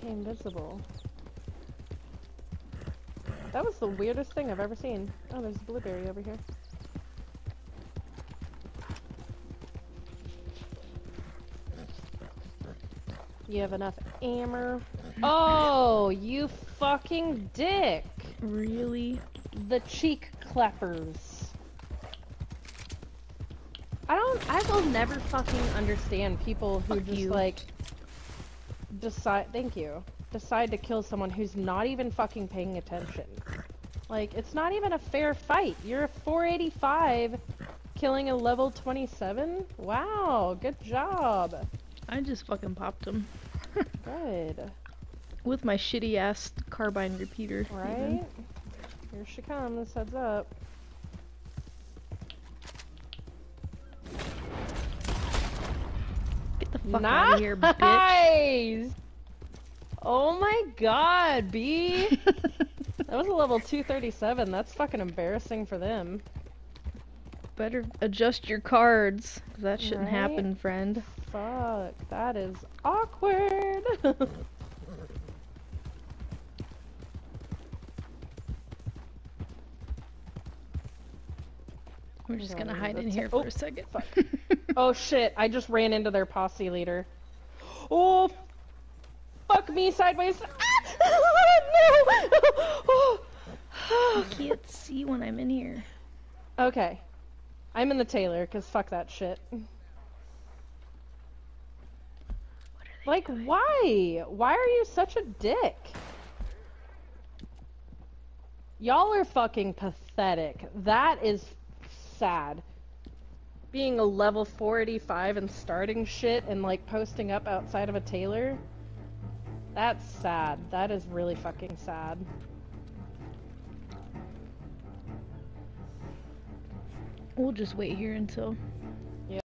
became visible. That was the weirdest thing I've ever seen. Oh, there's a blueberry over here. You have enough ammo. Oh, you fucking dick! Really? The cheek clappers. I don't. I will never fucking understand people who Fuck just you. like decide. Thank you. Decide to kill someone who's not even fucking paying attention. Like it's not even a fair fight. You're a 485, killing a level 27. Wow, good job. I just fucking popped him. Good. With my shitty ass carbine repeater. even. Right? Here she comes. Heads up. Fuck out of here, bitch. Nice! Oh my god, B! that was a level 237. That's fucking embarrassing for them. Better adjust your cards. 'cause that shouldn't Right? happen, friend. Fuck, that is awkward. We're just gonna hide in here oh, for a second. fuck. oh shit, I just ran into their posse leader. Oh, fuck me sideways. Ah, no! I can't see when I'm in here. okay. I'm in the tailor, because fuck that shit. What are they Like, doing? why? Why are you such a dick? Y'all are fucking pathetic. That is sad. Being a level 485 and starting shit and like posting up outside of a tailor. That's sad. That is really fucking sad. We'll just wait here until